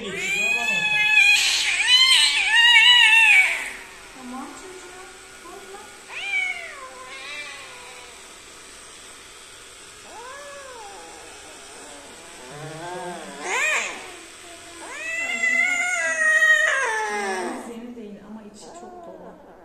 de geçiriyor ama Tamam çocuğum. Korkma. Senin değil ama içi çok dolu.